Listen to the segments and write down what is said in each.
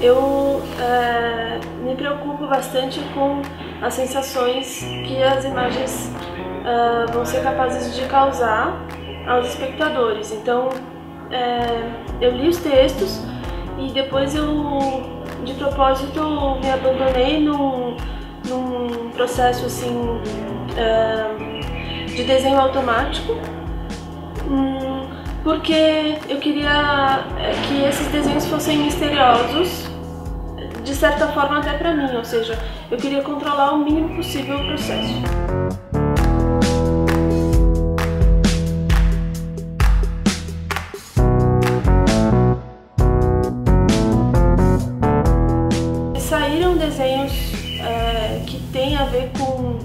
eu é, me preocupo bastante com as sensações que as imagens é, vão ser capazes de causar aos espectadores. Então, é, eu li os textos e depois eu, de propósito, me abandonei num, num processo assim é, de desenho automático. Hum, porque eu queria é, que esses desenhos fossem misteriosos, de certa forma até para mim, ou seja, eu queria controlar o mínimo possível o processo. Saíram desenhos é, que têm a ver com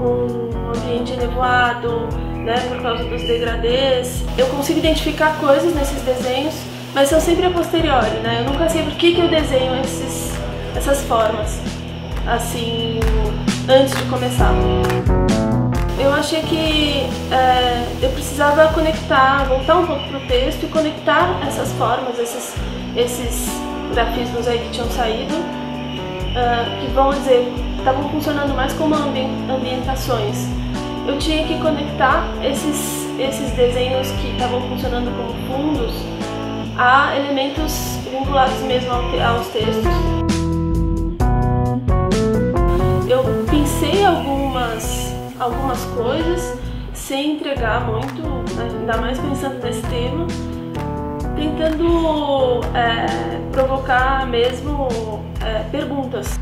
um ambiente nevoado, né, por causa dos degradês. Eu consigo identificar coisas nesses desenhos, mas são sempre a posteriori, né? Eu nunca sei por que, que eu desenho esses, essas formas, assim, antes de começar. Eu achei que é, eu precisava conectar, voltar um pouco para o texto e conectar essas formas, esses, esses grafismos aí que tinham saído, uh, que vão dizer, estavam funcionando mais como ambientações eu tinha que conectar esses, esses desenhos que estavam funcionando como fundos a elementos vinculados mesmo aos textos. Eu pensei algumas, algumas coisas sem entregar muito, né, ainda mais pensando nesse tema, tentando é, provocar mesmo é, perguntas.